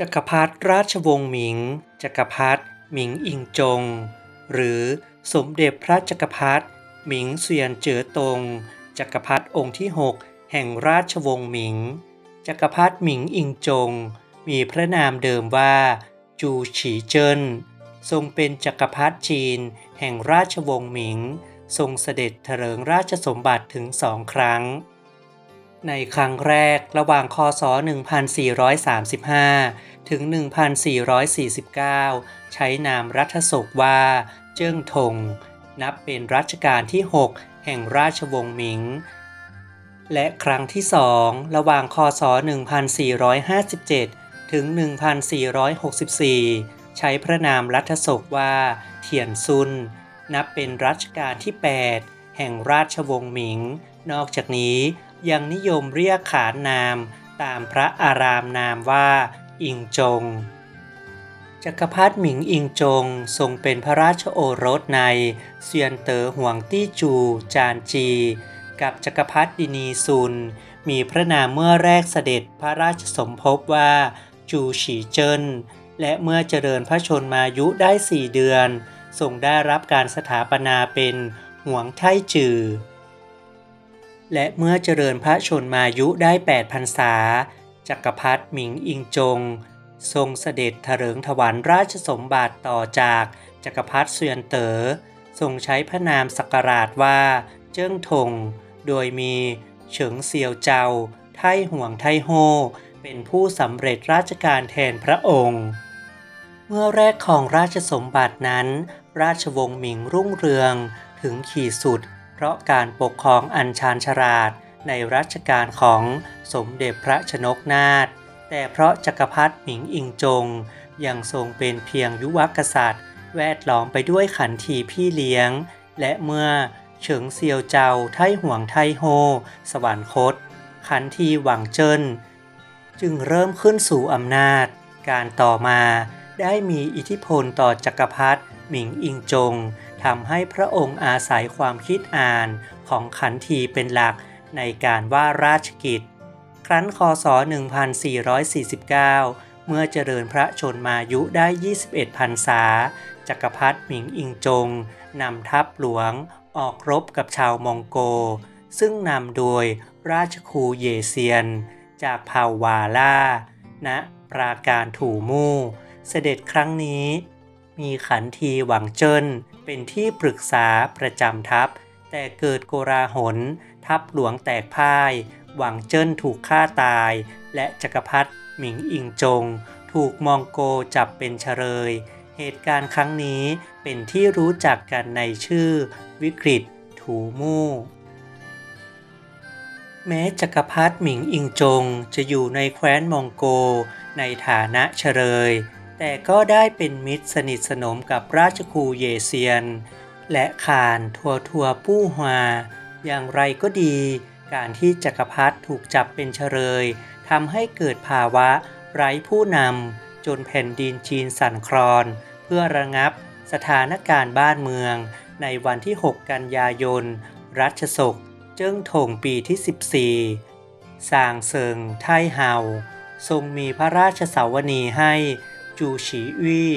จักรพรรดิราชวงศ์หมิง จักรพรรดิหมิงอิงจง หรือสมเด็จพระจักรพรรดิหมิงเซียนเจ๋อตง จักรพรรดิองค์ที่ 6 แห่งราชวงศ์หมิง จักรพรรดิหมิงอิงจง มีพระนามเดิมว่า จูฉีเจิ้น ทรงเป็นจักรพรรดิจีน แห่งราชวงศ์หมิง ทรงเสด็จเถลิงราชสมบัติถึงสองครั้ง ในครั้งแรกระหว่างคศ 1435 ถึง 1449 ใช้นามรัฐศกว่าเจิ้งทง นับเป็นรัชกาลที่ 6 แห่งราชวงศ์หมิง และครั้งที่สองระหว่างคศ 1457 ถึง 1464 ใช้พระนามรัฐศกว่าเทียนซุน นับเป็นรัชกาลที่ 8 แห่งราชวงศ์หมิง นอกจากนี้ ยังนิยมเรียกขานนามตามพระอารามนามว่าอิงจง จักรพรรดิหมิงอิงจงทรงเป็นพระราชโอรสในเซียนเต๋อหวงตี้จู จานจี กับจักรพรรดินีซุน มีพระนามเมื่อแรกเสด็จพระราชสมภพว่าจูฉีเจินและเมื่อเจริญพระชนมายุได้สี่เดือนทรงได้รับการสถาปนาเป็นหวงไทจือ และเมื่อเจริญพระชนมายุได้8พรรษา จักรพรรดิหมิงอิงจง ทรงเสด็จเถลิงถวายราชสมบัติต่อจากจักรพรรดิเซียนเตอ๋อทรงใช้พระนามสักการาชว่าเจิ้งทง โดยมีเฉิงเซียวเจ้าไทห่วงไทโฮ เป็นผู้สำเร็จราชการแทนพระองค์ เมื่อแรกของราชสมบัตินั้น ราชวงศ์หมิงรุ่งเรืองถึงขีดสุด เพราะการปกครองอันชาญฉลาดในรัชกาลของสมเด็จพระชนกนาถแต่เพราะจักรพรรดิหมิงอิงจง ยังทรงเป็นเพียงยุวกษัตริย์ แวดล้อมไปด้วยขันทีพี่เลี้ยง และเมื่อเฉิงเซียวเจ้าไทห่วงไทโฮ สวรรคต ขันทีหวังเจินจึงเริ่มขึ้นสู่อำนาจ การต่อมาได้มีอิทธิพลต่อจักรพรรดิหมิงอิงจง ทำให้พระองค์อาศัยความคิดอ่านของขันทีเป็นหลักในการว่าราชกิจ ครั้นคศ 1449 เมื่อเจริญพระชนมายุได้ 21พรรษา จักรพรรดิหมิงอิงจงนำทัพหลวงออกรบกับชาวมองโก ซึ่งนำโดยราชครูเยเซียน จากเผ่าวาล่าณปราการถูมู่ เสด็จครั้งนี้ มีขันทีหวังเจิ้น เป็นที่ปรึกษาประจำทัพ แต่เกิดโกราหลทัพหลวงแตกพ่าย หวังเจิ้นถูกฆ่าตาย และจักรพรรดิหมิงอิงจง ถูกมองโกจับเป็นเฉลย เหตุการณ์ครั้งนี้เป็นที่รู้จักกันในชื่อ วิกฤต ถูมู่ แม้จักรพรรดิหมิงอิงจงจะอยู่ในแคว้นมองโกในฐานะเฉลย แต่ก็ได้เป็นมิตรสนิทสนมกับราชครูเยเซียน และขานทัวทัวปู้ฮวาอย่างไรก็ดี การที่จักรพรรดิถูกจับเป็นเฉลยทำให้เกิดภาวะไร้ผู้นำจนแผ่นดินจีนสั่นคลอน เพื่อระงับสถานการณ์บ้านเมือง ในวันที่ 6 กันยายน รัชศกเจิ้งถงปีที่ 14สางเซิงไทเฮาทรงมีพระราชสาวนีให้ จูฉีอี้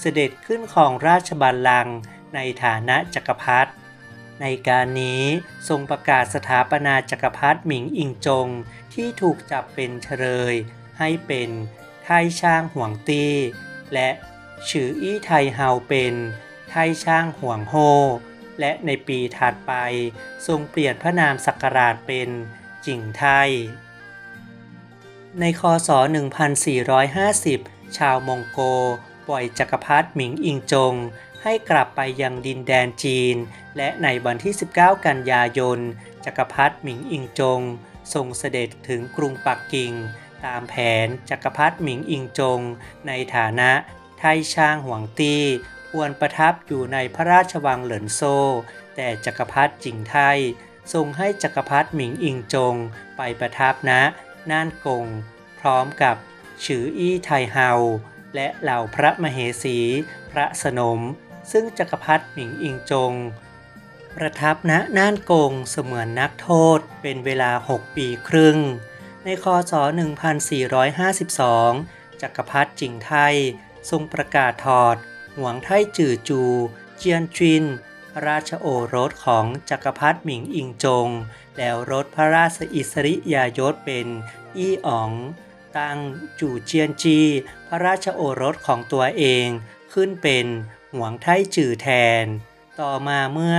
เสด็จขึ้นของราชบัลลังก์ในฐานะจักรพรรดิในการนี้ทรงประกาศสถาปนาจักรพรรดิหมิงอิงจงที่ถูกจับเป็นเฉลย ให้เป็นไทช่างห่วงตี้ และชื่ออี้ไทเฮาเป็นไทช่างห่วงโฮ และในปีถัดไปทรงเปลี่ยนพระนามสักการาชเป็นจิงไท ในคศ 1450 ชาวมองโกปล่อยจักรพรรดิหมิงอิงจง ให้กลับไปยังดินแดนจีน และในวันที่ 19 กันยายน จักรพรรดิหมิงอิงจงทรงเสด็จถึงกรุงปักกิ่ง ตามแผนจักรพรรดิหมิงอิงจง ในฐานะไทช่างหวงตี้ควรประทับอยู่ในพระราชวังเหลินโซ แต่จักรพรรดิจิงไททรงให้จักรพรรดิหมิงอิงจง ไปประทับณน่านกง พร้อมกับ ฉืออี้ไทเฮา และเหล่าพระมเหสี พระสนม ซึ่งจักรพรรดิหมิงอิงจง ประทับณน่านกงเสมือนนักโทษเป็นเวลา 6 ปีครึ่ง ในคศ 1452 จักรพรรดิจิงไททรงประกาศถอดหวงไทจื่อจู เจียนจิน ราชโอรสของจักรพรรดิหมิงอิงจง แล้วรถพระราชอิสริยายศเป็น อี้อ๋อง ตั้งจู่เจียนจี พระราชโอรสของตัวเองขึ้นเป็นหวงไทจื่อแทน ต่อมาเมื่อ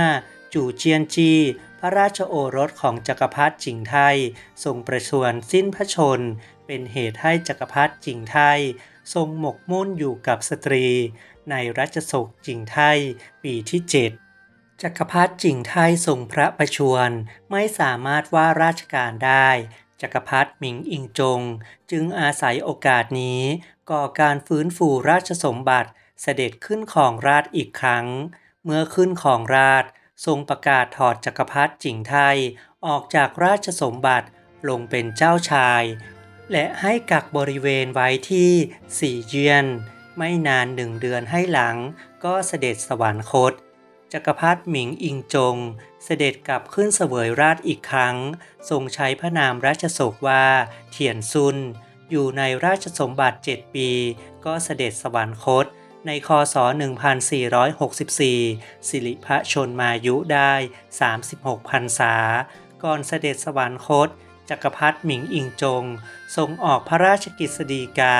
จู่เจียนจี พระราชโอรสของจักรพรรดิจิงไททรงประชวรสิ้นพระชน เป็นเหตุให้จักรพรรดิจิงไททรงหมกมุ่นอยู่กับสตรี ในรัชสกจิงไทปีที่7จักรพรรดิจิงไททรงพระประชวรไม่สามารถว่าราชการได้ จักรพรรดิหมิงอิงจง จึงอาศัยโอกาสนี้ก่อการฟื้นฟูราชสมบัติเสด็จขึ้นของราชอีกครั้ง เมื่อขึ้นของราชทรงประกาศถอดจักรพรรดิจิงไทออกจากราชสมบัติลงเป็นเจ้าชาย และให้กักบริเวณไว้ที่สี่เยียนไม่นานหนึ่งเดือนให้หลังก็เสด็จสวรรคต จักรพรรดิหมิงอิงจง เสด็จกลับขึ้นเสวยราชอีกครั้ง ทรงใช้พระนามราชโศกว่าเทียนซุน อยู่ในราชสมบัติ 7 ปี ก็เสด็จสวรรคต ในคศ 1464 สิริพระชนมายุได้ 36พรรษา ก่อนเสด็จสวรรคต จักรพรรดิหมิงอิงจง ทรงออกพระราชกิจสฎีกา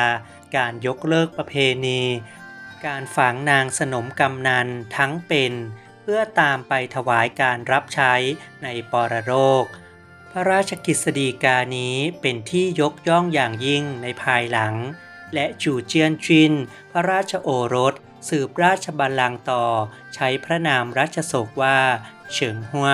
การยกเลิกประเพณี การฝังนางสนมกำนันทั้งเป็น เพื่อตามไปถวายการรับใช้ในปรโรค พระราชกิจสฎีกานี้เป็นที่ยกย่องอย่างยิ่งในภายหลัง และจูเจียนจิน พระราชโอรส สืบราชบัลลังก์ต่อ ใช้พระนามราชโศกว่า เฉิงฮัว